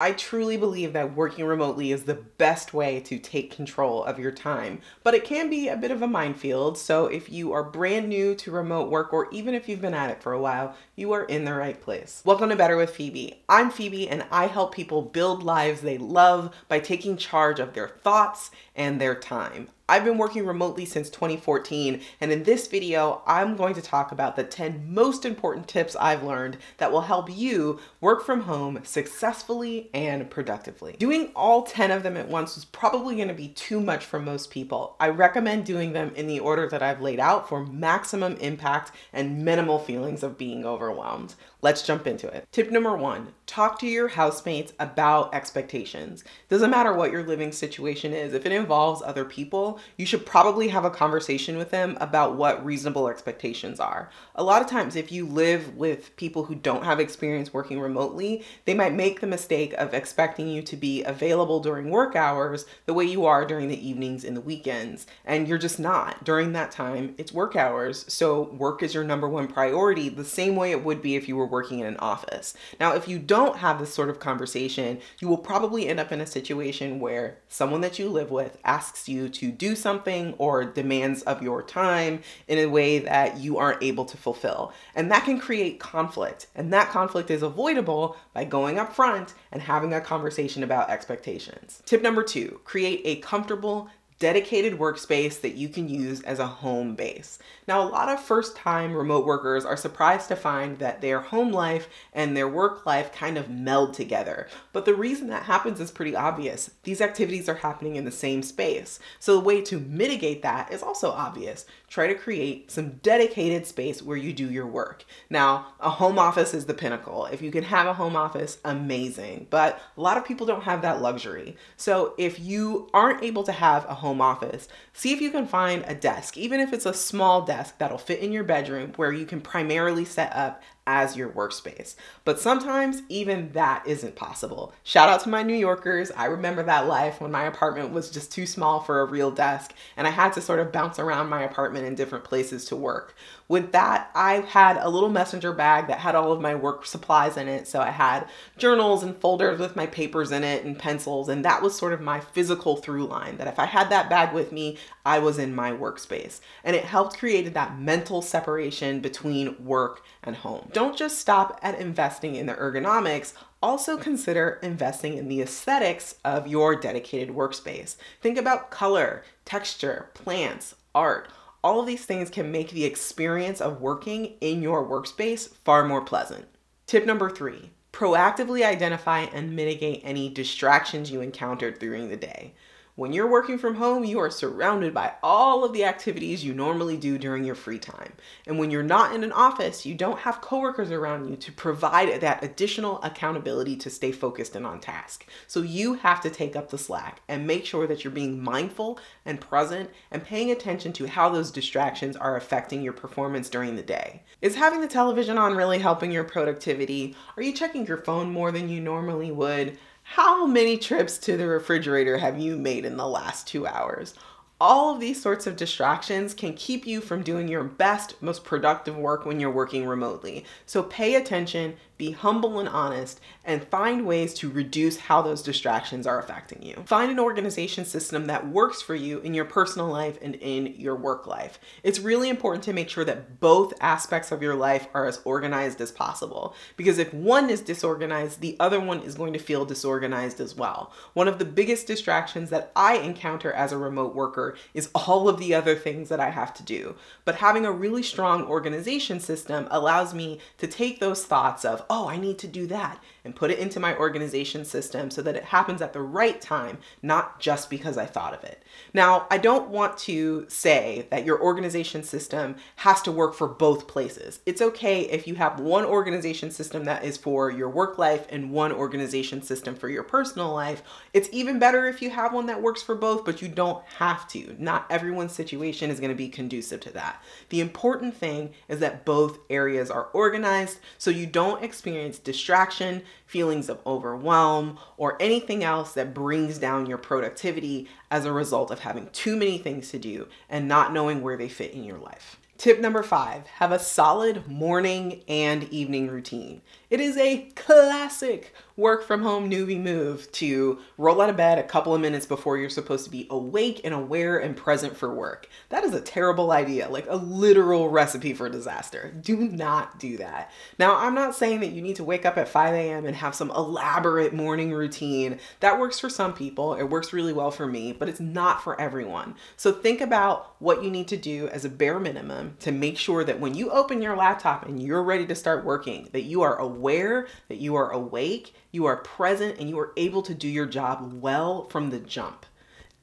I truly believe that working remotely is the best way to take control of your time, but it can be a bit of a minefield. So, if you are brand new to remote work, or even if you've been at it for a while, you are in the right place. Welcome to Better with Phoebe. I'm Phoebe, and I help people build lives they love by taking charge of their thoughts and their time. I've been working remotely since 2014, and in this video, I'm going to talk about the 10 most important tips I've learned that will help you work from home successfully and productively. Doing all 10 of them at once is probably going to be too much for most people. I recommend doing them in the order that I've laid out for maximum impact and minimal feelings of being overwhelmed. Let's jump into it. Tip number one talk to your housemates about expectations. Doesn't matter what your living situation is, if it involves other people, you should probably have a conversation with them about what reasonable expectations are. A lot of times, if you live with people who don't have experience working remotely, they might make the mistake of expecting you to be available during work hours the way you are during the evenings and the weekends. And you're just not. During that time, it's work hours. So, work is your number one priority, the same way it would be if you were working in an office. Now, if you don't have this sort of conversation, you will probably end up in a situation where someone that you live with asks you to do something or demands of your time in a way that you aren't able to fulfill. And that can create conflict. And that conflict is avoidable by going up front and having a conversation about expectations. Tip number two create a comfortable, dedicated workspace that you can use as a home base. Now, a lot of first time remote workers are surprised to find that their home life and their work life kind of meld together. But the reason that happens is pretty obvious. These activities are happening in the same space. So, the way to mitigate that is also obvious. Try to create some dedicated space where you do your work. Now, a home office is the pinnacle. If you can have a home office, amazing. But a lot of people don't have that luxury. So, if you aren't able to have a home home office, see if you can find a desk, even if it's a small desk that'll fit in your bedroom where you can primarily set up as your workspace. But sometimes even that isn't possible. Shout out to my New Yorkers. I remember that life when my apartment was just too small for a real desk and I had to sort of bounce around my apartment in different places to work. With that, I had a little messenger bag that had all of my work supplies in it. So I had journals and folders with my papers in it and pencils. And that was sort of my physical through line that if I had that bag with me, I was in my workspace. And it helped create that mental separation between work and home. Don't just stop at investing in the ergonomics, also consider investing in the aesthetics of your dedicated workspace. Think about color, texture, plants, art. All of these things can make the experience of working in your workspace far more pleasant. Tip number three proactively identify and mitigate any distractions you encountered during the day. When you're working from home, you are surrounded by all of the activities you normally do during your free time. And when you're not in an office, you don't have coworkers around you to provide that additional accountability to stay focused and on task. So you have to take up the slack and make sure that you're being mindful and present and paying attention to how those distractions are affecting your performance during the day. Is having the television on really helping your productivity? Are you checking your phone more than you normally would? How many trips to the refrigerator have you made in the last two hours? All of these sorts of distractions can keep you from doing your best, most productive work when you're working remotely. So pay attention be humble and honest, and find ways to reduce how those distractions are affecting you. Find an organization system that works for you in your personal life and in your work life. It's really important to make sure that both aspects of your life are as organized as possible because if one is disorganized, the other one is going to feel disorganized as well. One of the biggest distractions that I encounter as a remote worker is all of the other things that I have to do. But having a really strong organization system allows me to take those thoughts of, oh, I need to do that and put it into my organization system so that it happens at the right time, not just because I thought of it. Now, I don't want to say that your organization system has to work for both places. It's okay if you have one organization system that is for your work life and one organization system for your personal life. It's even better if you have one that works for both, but you don't have to. Not everyone's situation is going to be conducive to that. The important thing is that both areas are organized so you don't experience distraction, feelings of overwhelm, or anything else that brings down your productivity as a result of having too many things to do and not knowing where they fit in your life. Tip number five, have a solid morning and evening routine. It is a classic work from home newbie move to roll out of bed a couple of minutes before you're supposed to be awake and aware and present for work. That is a terrible idea, like a literal recipe for disaster. Do not do that. Now, I'm not saying that you need to wake up at 5 a.m. and have some elaborate morning routine. That works for some people, it works really well for me, but it's not for everyone. So think about what you need to do as a bare minimum to make sure that when you open your laptop and you're ready to start working, that you are aware, that you are awake, you are present, and you are able to do your job well from the jump.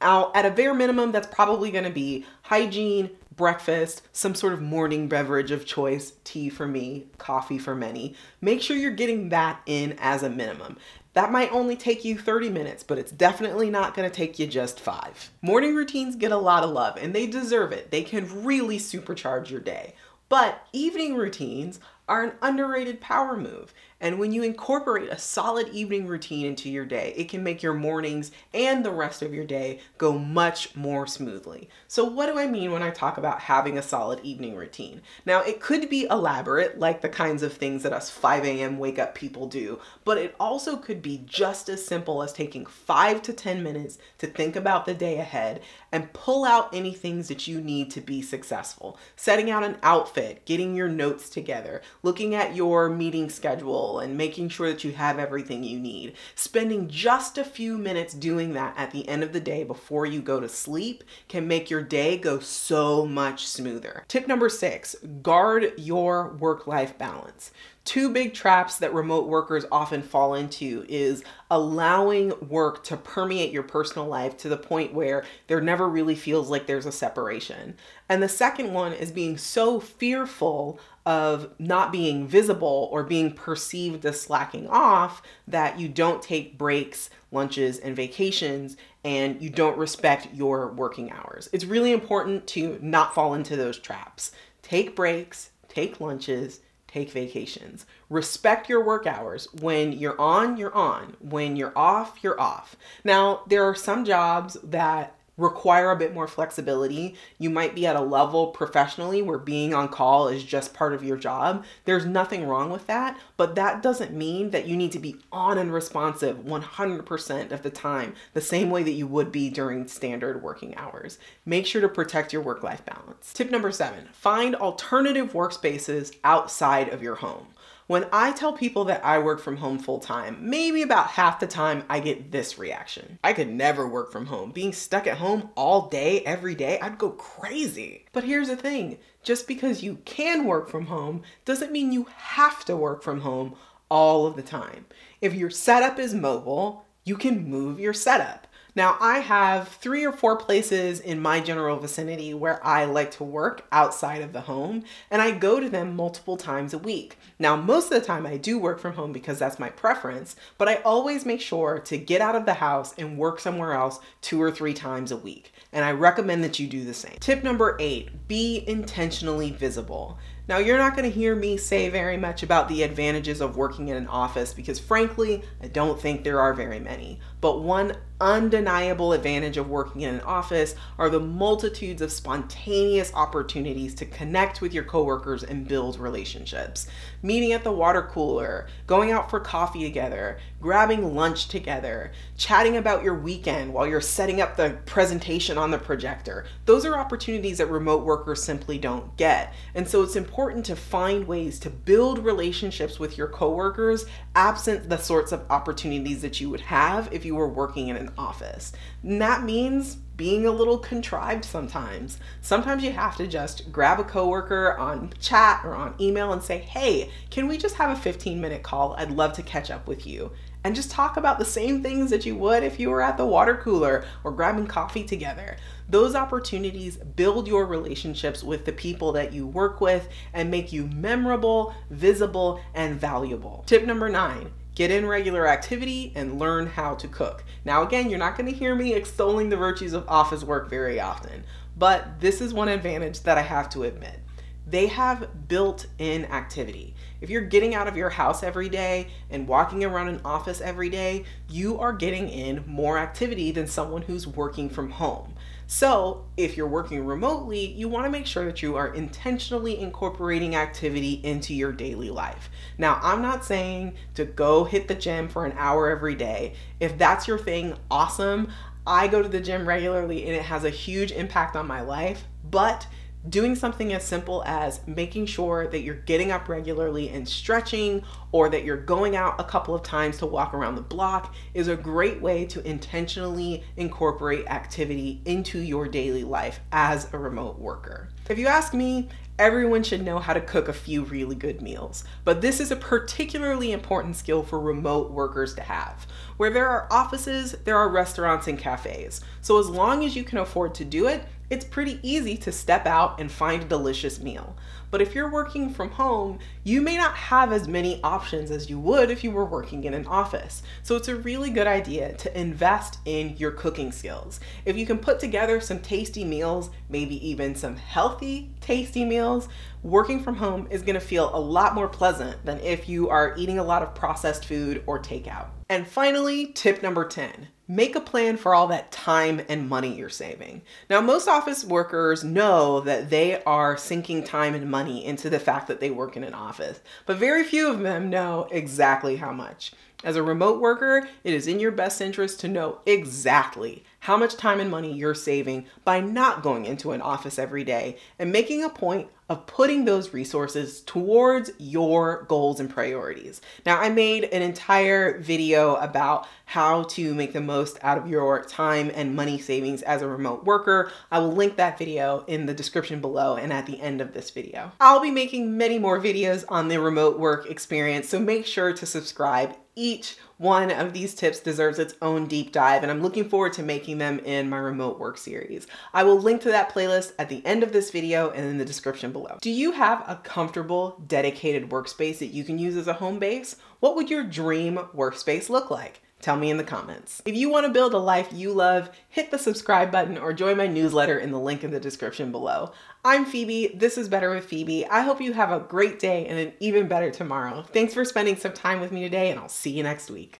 Now, at a bare minimum, that's probably going to be hygiene, breakfast, some sort of morning beverage of choice, tea for me, coffee for many. Make sure you're getting that in as a minimum. That might only take you 30 minutes, but it's definitely not gonna take you just five. Morning routines get a lot of love and they deserve it. They can really supercharge your day. But evening routines are an underrated power move. And when you incorporate a solid evening routine into your day, it can make your mornings and the rest of your day go much more smoothly. So, what do I mean when I talk about having a solid evening routine? Now, it could be elaborate, like the kinds of things that us 5 a.m. wake up people do, but it also could be just as simple as taking five to 10 minutes to think about the day ahead and pull out any things that you need to be successful. Setting out an outfit, getting your notes together, looking at your meeting schedule and making sure that you have everything you need. Spending just a few minutes doing that at the end of the day before you go to sleep can make your day go so much smoother. Tip number six guard your work life balance. Two big traps that remote workers often fall into is allowing work to permeate your personal life to the point where there never really feels like there's a separation. And the second one is being so fearful of not being visible or being perceived as slacking off that you don't take breaks, lunches, and vacations and you don't respect your working hours. It's really important to not fall into those traps. Take breaks, take lunches, take vacations. Respect your work hours. When you're on, you're on. When you're off, you're off. Now, there are some jobs that require a bit more flexibility. You might be at a level professionally where being on call is just part of your job. There's nothing wrong with that, but that doesn't mean that you need to be on and responsive 100% of the time, the same way that you would be during standard working hours. Make sure to protect your work life balance. Tip number seven find alternative workspaces outside of your home. When I tell people that I work from home full time, maybe about half the time I get this reaction. I could never work from home. Being stuck at home all day, every day, I'd go crazy. But here's the thing just because you can work from home doesn't mean you have to work from home all of the time. If your setup is mobile, you can move your setup. Now, I have three or four places in my general vicinity where I like to work outside of the home, and I go to them multiple times a week. Now, most of the time I do work from home because that's my preference, but I always make sure to get out of the house and work somewhere else two or three times a week. And I recommend that you do the same. Tip number eight be intentionally visible. Now, you're not going to hear me say very much about the advantages of working in an office because, frankly, I don't think there are very many. But one undeniable advantage of working in an office are the multitudes of spontaneous opportunities to connect with your coworkers and build relationships. Meeting at the water cooler, going out for coffee together, grabbing lunch together, chatting about your weekend while you're setting up the presentation on the projector. Those are opportunities that remote workers simply don't get. And so it's important to find ways to build relationships with your coworkers absent the sorts of opportunities that you would have if you were working in an office. And that means being a little contrived sometimes. Sometimes you have to just grab a coworker on chat or on email and say, hey, can we just have a 15 minute call? I'd love to catch up with you. And just talk about the same things that you would if you were at the water cooler or grabbing coffee together. Those opportunities build your relationships with the people that you work with and make you memorable, visible, and valuable. Tip number nine get in regular activity, and learn how to cook. Now, again, you're not going to hear me extolling the virtues of office work very often, but this is one advantage that I have to admit. They have built in activity. If you're getting out of your house every day and walking around an office every day, you are getting in more activity than someone who's working from home. So, if you're working remotely, you want to make sure that you are intentionally incorporating activity into your daily life. Now, I'm not saying to go hit the gym for an hour every day. If that's your thing, awesome. I go to the gym regularly and it has a huge impact on my life, but doing something as simple as making sure that you're getting up regularly and stretching or that you're going out a couple of times to walk around the block is a great way to intentionally incorporate activity into your daily life as a remote worker. If you ask me, everyone should know how to cook a few really good meals, but this is a particularly important skill for remote workers to have. Where there are offices, there are restaurants and cafes. So as long as you can afford to do it, it's pretty easy to step out and find a delicious meal. But if you're working from home, you may not have as many options as you would if you were working in an office. So it's a really good idea to invest in your cooking skills. If you can put together some tasty meals, maybe even some healthy, tasty meals, working from home is gonna feel a lot more pleasant than if you are eating a lot of processed food or takeout. And finally, tip number 10 make a plan for all that time and money you're saving. Now, most office workers know that they are sinking time and money into the fact that they work in an office, but very few of them know exactly how much. As a remote worker, it is in your best interest to know exactly how much time and money you're saving by not going into an office every day and making a point of putting those resources towards your goals and priorities. Now, I made an entire video about how to make the most out of your time and money savings as a remote worker. I will link that video in the description below and at the end of this video. I'll be making many more videos on the remote work experience, so make sure to subscribe each one of these tips deserves its own deep dive, and I'm looking forward to making them in my remote work series. I will link to that playlist at the end of this video and in the description below. Do you have a comfortable, dedicated workspace that you can use as a home base? What would your dream workspace look like? Tell me in the comments. If you want to build a life you love, hit the subscribe button or join my newsletter in the link in the description below. I'm Phoebe. This is Better with Phoebe. I hope you have a great day and an even better tomorrow. Thanks for spending some time with me today, and I'll see you next week.